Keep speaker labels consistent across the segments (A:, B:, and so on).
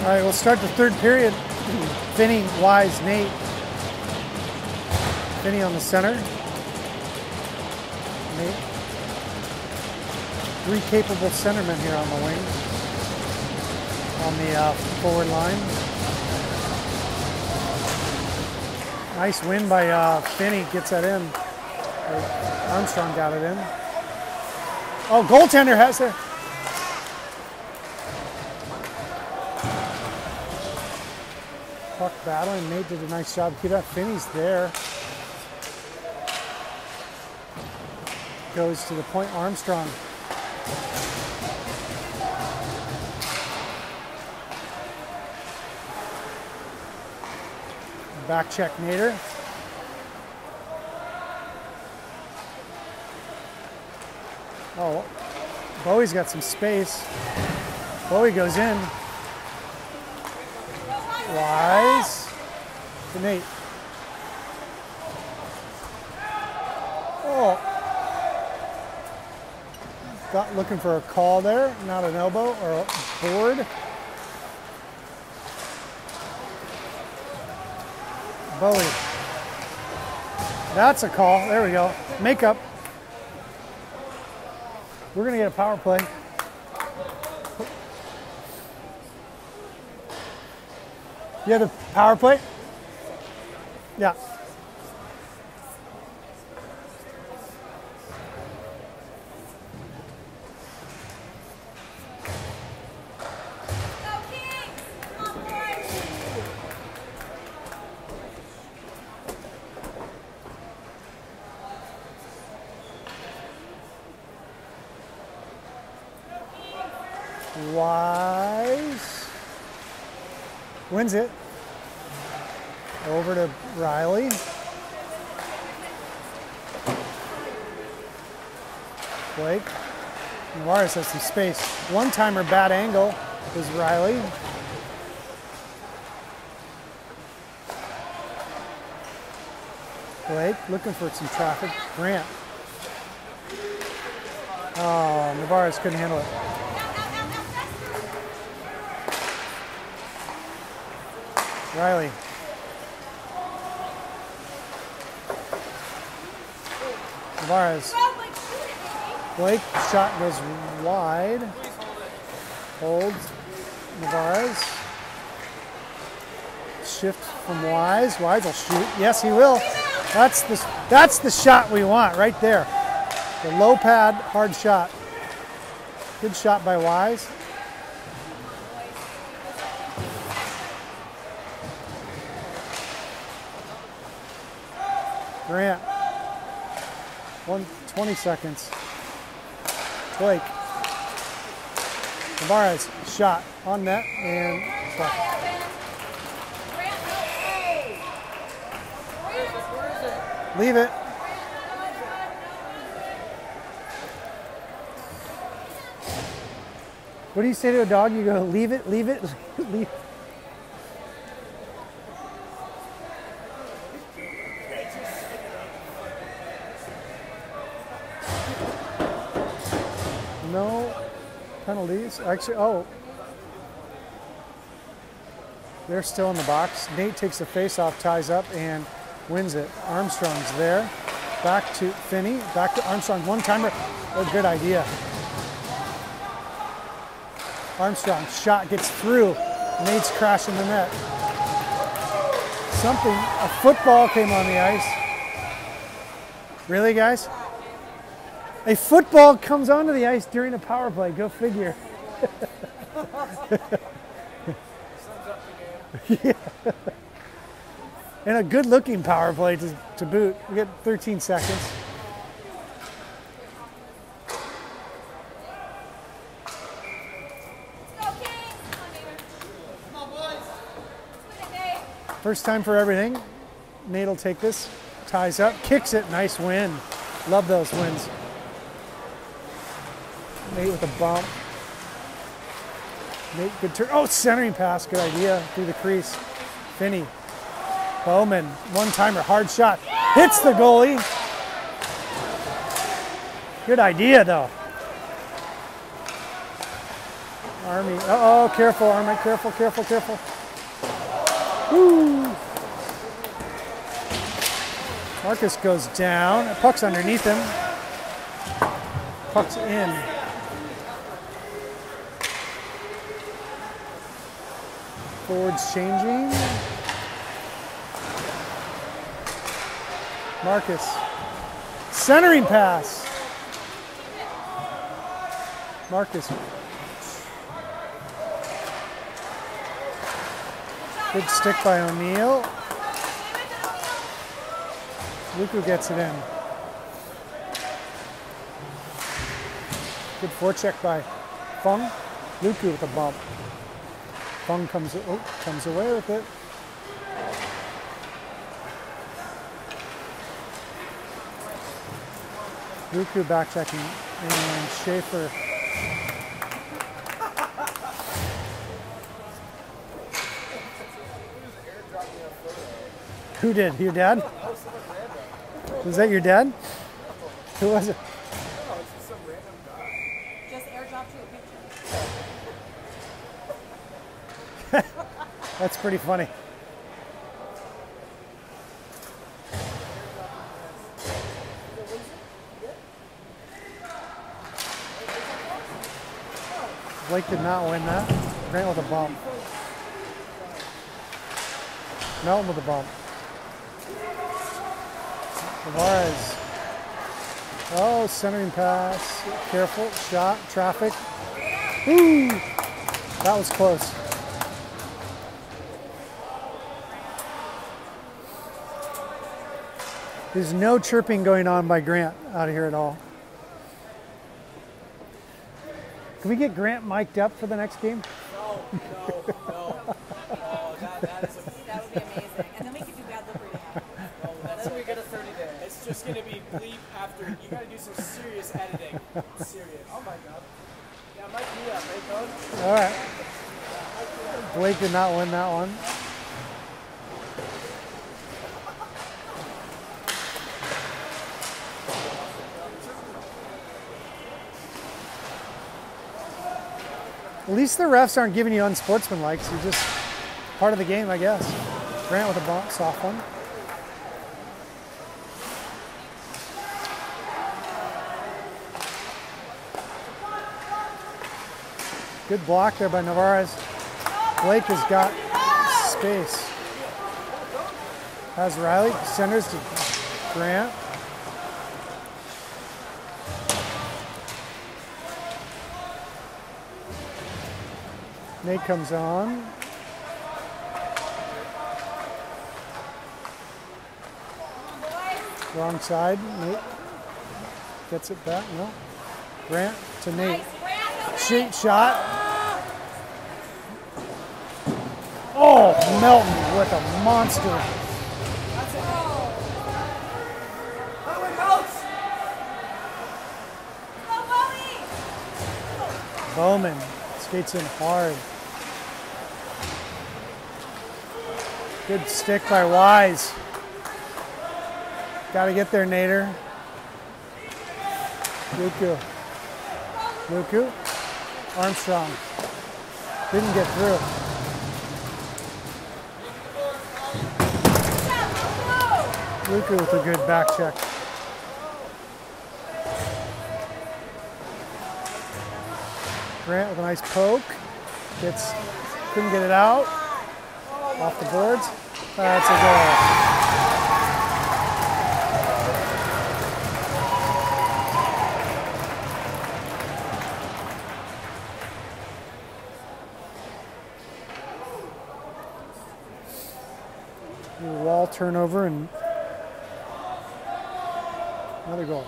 A: All right, we'll start the third period. Finney, Wise, Nate. Finney on the center. Nate. Three capable centermen here on the wing. On the uh, forward line. Nice win by uh, Finney, gets that in. Armstrong got it in. Oh, goaltender has it. Puck battling. Nate did a nice job. Keep that. Finney's there. Goes to the point. Armstrong. Back check Nader. Oh, Bowie's got some space. Bowie goes in. Wise to. Oh. Got looking for a call there, not an elbow or a board. Bowie. That's a call. There we go. Makeup. We're going to get a power play. You have the power play? Yeah. Wise wins it. Over to Riley. Blake. Navarez has some space. One timer bad angle is Riley. Blake looking for some traffic. Grant. Oh, Navarez couldn't handle it. Riley. Navarez.
B: Go, Blake, shoot it, baby!
A: Blake, shot goes wide. Holds. Navarez. Shift from Wise. Wise will shoot. Yes, he will. That's the, that's the shot we want right there. The low pad, hard shot. Good shot by Wise. Grant. One, 20 seconds. Blake. Tavares shot on net and. Leave it. What do you say to a dog? You go, leave it, leave it, leave. No penalties. Actually, oh. They're still in the box. Nate takes the face off, ties up, and wins it. Armstrong's there. Back to Finney. Back to Armstrong. One timer. What a good idea. Armstrong shot gets through. Nate's crashing the net. Something, a football came on the ice. Really, guys? A football comes onto the ice during a power play. Go figure. yeah. And a good looking power play to, to boot. We get 13 seconds. First time for everything. Nate will take this, ties up, kicks it. Nice win. Love those wins. Nate with a bump. Nate, good turn. Oh, centering pass. Good idea. Through the crease. Finney. Bowman. One timer. Hard shot. Hits the goalie. Good idea, though. Army. Uh oh, careful, Army. Careful, careful, careful. Woo! Marcus goes down. Puck's underneath him. Puck's in. Forwards changing. Marcus. Centering pass. Marcus. Good stick by O'Neill. Luku gets it in. Good forecheck by Fung. Luku with a bump. Fung comes oh, comes away with it. Luku backchecking and Schaefer. Who did? Your dad? Was that your dad? Who was it?
B: Just airdropped you a picture.
A: That's pretty funny. Blake did not win that. Grant with a bump. Melton with a bump. Tavares. Oh, centering pass. Careful. Shot. Traffic. Ooh. That was close. There's no chirping going on by Grant out of here at all. Can we get Grant mic'd up for the next game?
C: No, no, no. Oh, that, that
B: That would be amazing. And then we could do bad
C: oh,
D: we get a 30 day.
C: It's just gonna be bleep after. You gotta do some serious editing. Serious.
D: Oh my god. Yeah, me up, right, Coach?
A: All right. Blake did not win that one. At least the refs aren't giving you unsportsmanlike. So you're just part of the game, I guess. Grant with a bump, soft one. Good block there by Navarez. Blake has got space. Has Riley, centers to Grant. Nate comes on. Wrong side. Nate gets it back. No. Grant to Nate. Sheet shot. Oh, Melton with a monster. Bowman skates in hard. Good stick by Wise. Got to get there, Nader. Luku. Luku. Armstrong. Didn't get through. Luku with a good back check. Grant with a nice poke. Gets, couldn't get it out. Off the boards. Uh, That's a goal. Wall turnover and another goal.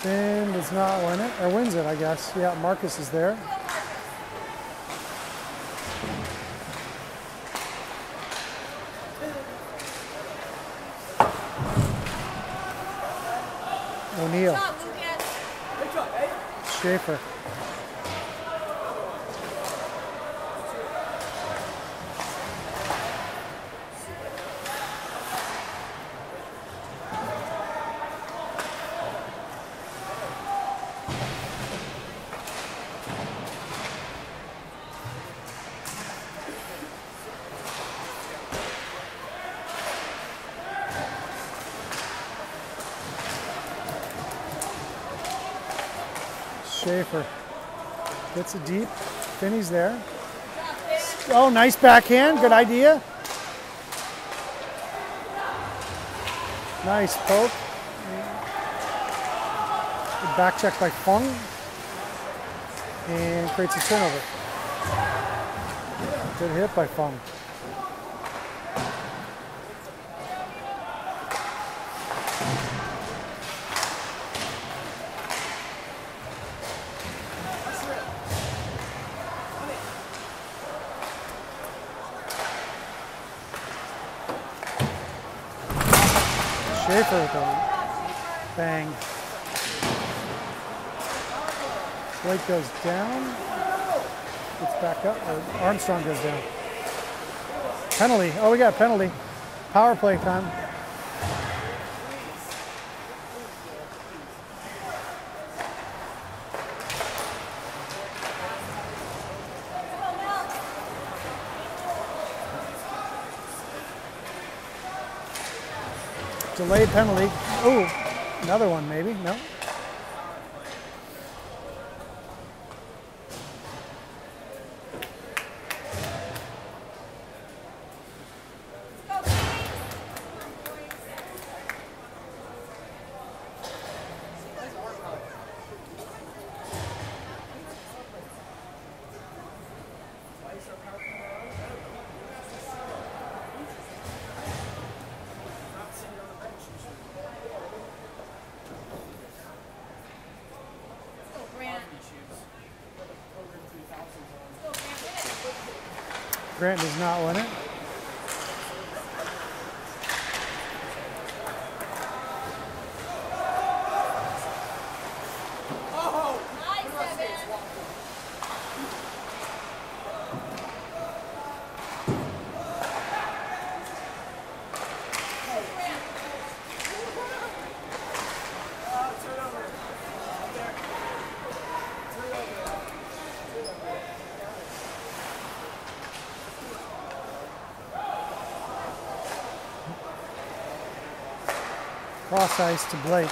A: Finn does not win it, or wins it, I guess. Yeah, Marcus is there. O'Neill.
B: Good job, Lucas.
C: Good job?
A: Schaefer. Schaefer gets it deep. Finney's there. Oh, nice backhand. Good idea. Nice poke. Good back check by Fung. And creates a turnover. Good hit by Fung. Schaefer with a bang. Blake goes down. Gets back up. Armstrong goes down. Penalty. Oh, we got a penalty. Power play time. Delayed penalty. Oh, another one maybe. No.
B: Go, Kings. Go, Grant. Go, Grant. Win it.
A: Grant does not win it. Cross ice to Blake.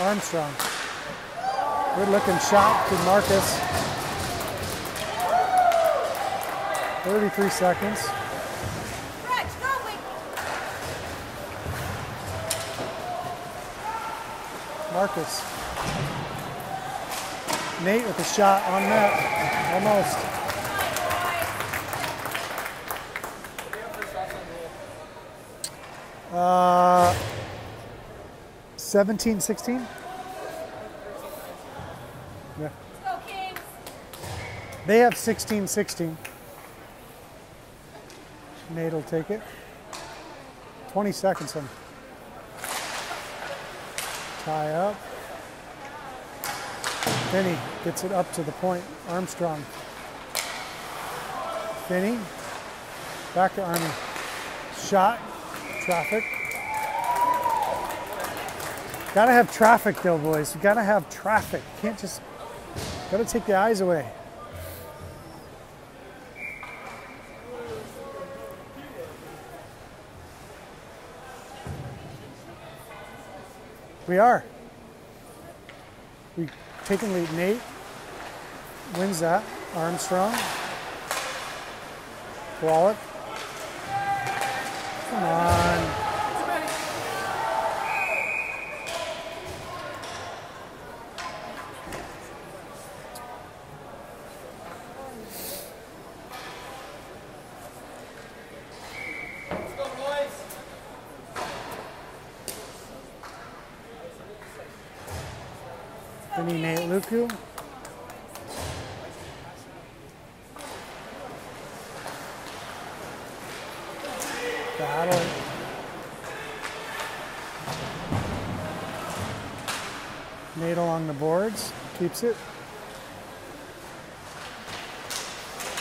A: Armstrong. Good looking shot to Marcus. 33 seconds. Marcus. Nate with a shot on net. Almost. Uh, 17, 16? Yeah. They have 16, 16. Nate will take it. 20 seconds on. Tie up. Finney gets it up to the point. Armstrong. Finney. Back to Army. Shot. Traffic. Gotta have traffic though, boys. You gotta have traffic. Can't just. Gotta take the eyes away. We are. We taking lead. Nate wins that. Armstrong. Wallet. Come on. Vinny, Nate, Luku. Battle. Nate along the boards, keeps it.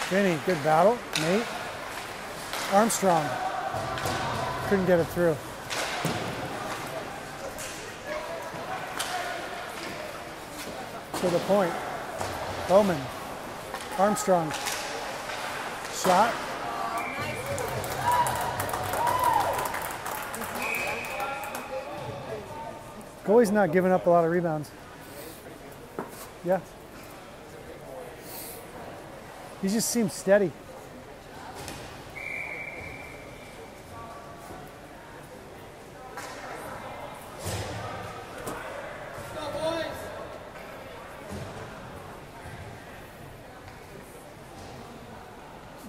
A: Vinny, good battle. Nate. Armstrong. Couldn't get it through. To the point. Bowman. Armstrong. Shot. Goalie's not giving up a lot of rebounds. Yeah. He just seems steady.
B: Go, boys.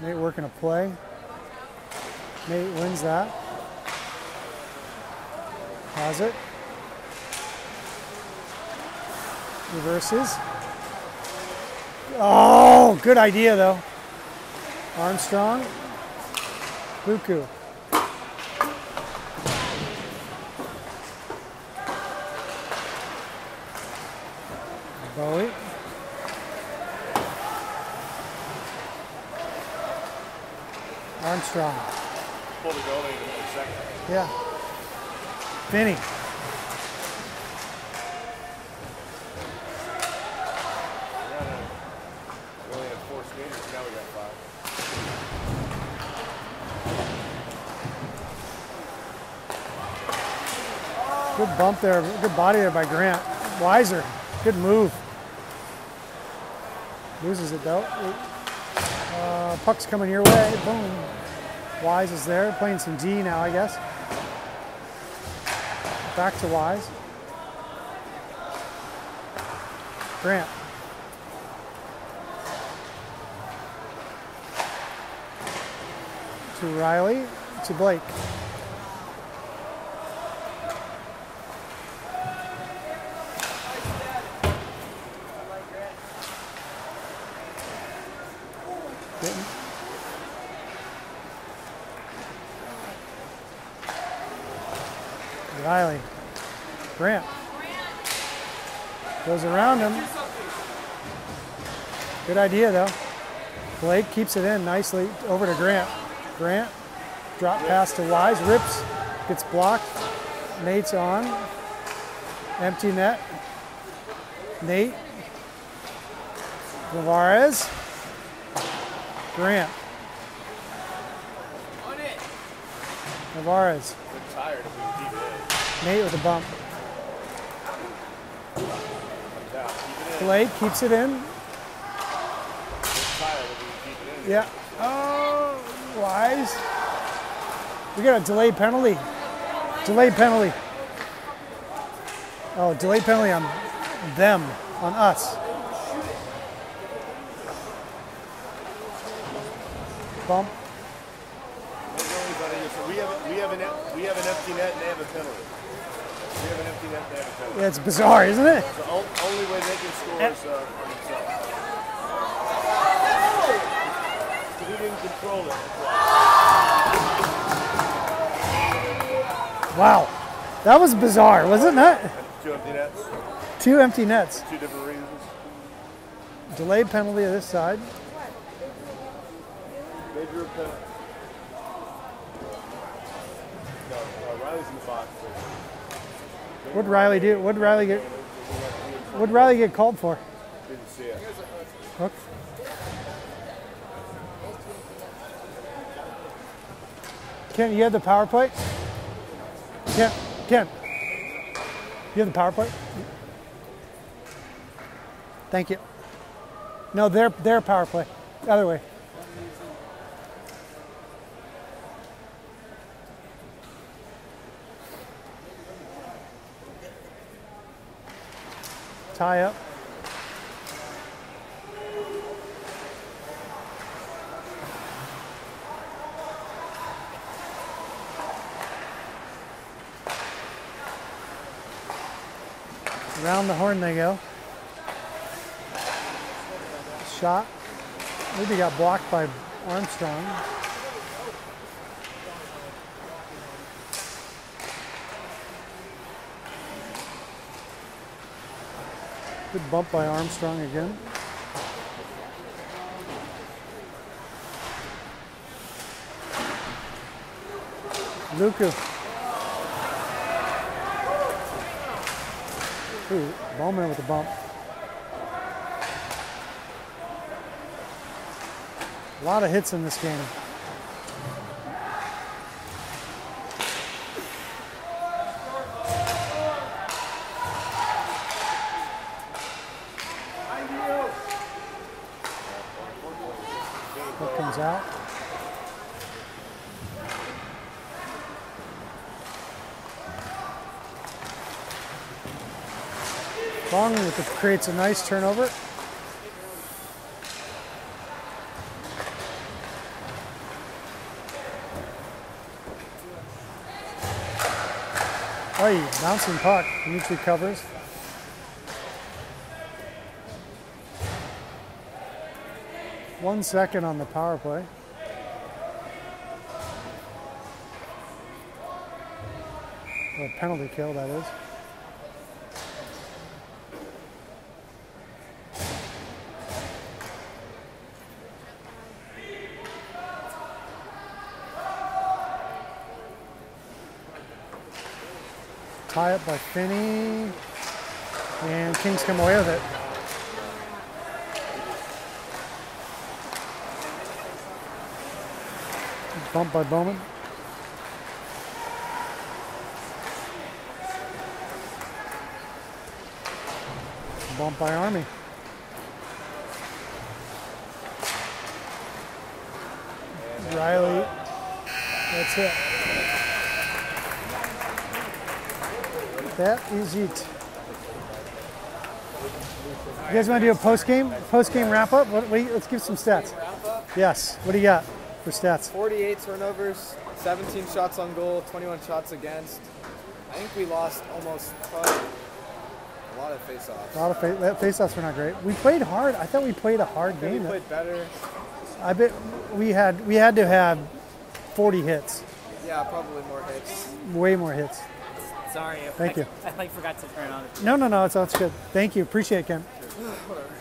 A: Nate working a play. Nate wins that. Has it. Reverses. Oh, good idea though. Armstrong. Buku. Bowie. Armstrong.
E: Pull the goalie in a second.
A: Yeah. Vinny.
E: We only had four skaters, now we got five.
A: Good bump there. Good body there by Grant. Wiser. Good move. Loses it though. Uh, puck's coming your way. Boom. Wise is there. Playing some D now, I guess. Back to Wise. Grant. To Riley. To Blake. Getting- Riley. Grant. Goes around him. Good idea though. Blake keeps it in nicely over to Grant. Grant. Drop pass to Wise. Rips. Gets blocked. Nate's on. Empty net. Nate. Navarez. Grant.
C: It
A: Nate with a bump. Blake keeps it in.
E: Been tired if we can keep it in.
A: Yeah. Oh, Wise. We got a delayed penalty. Delayed penalty. Oh, delayed penalty on them, on us. Bump.
E: There's always on here, so we have, we have an, we have an empty net and they have a penalty. We have an empty net and they have a penalty.
A: Yeah, it's bizarre, isn't it?
E: The only way they can score is uh, on themselves. We didn't control it.
A: Wow. That was bizarre, wasn't that?
E: Two empty nets,
A: Two empty nets.
E: two different reasons.
A: Delayed penalty on this side.
E: Major penalty. No, uh, Riley's in the box.
A: What'd Riley do? What'd Riley get? What'd Riley get called for?
E: Didn't see it.
A: Hook. Ken, you have the power plate? Ken, Ken, you have the power plate? Thank you. No, their their power play. The other way. Tie up. Around the horn they go. shot. Maybe got blocked by Armstrong. Good bump by Armstrong again. Luku. Ooh, Bowman with the bump. A lot of hits in this game. What comes out? The, creates a nice turnover. Oh, bouncing puck. Dimitri covers. One second on the power play. Or penalty kill, that is. Tie up by Finney. And Kings come away with it. Bump by Bowman. Bump by Army. Riley. That's it. That is it. You guys want to do a post game post game wrap up? What, what you- let's give some stats. Yes. What do you got for stats?
D: 48 turnovers, 17 shots on goal, 21 shots against. I think we lost almost uh, a lot of face-offs.
A: A lot of fa- face-offs were not great. We played hard. I thought we played a hard
D: We
A: game.
D: played better.
A: I bet we had we had to have 40 hits,
D: Yeah, probably more hits.
A: way more hits.
F: Sorry.
A: Thank
F: I,
A: you.
F: I like forgot to turn on it.
A: No, no, no, it's, it's good. Thank you. Appreciate it.
D: Whatever.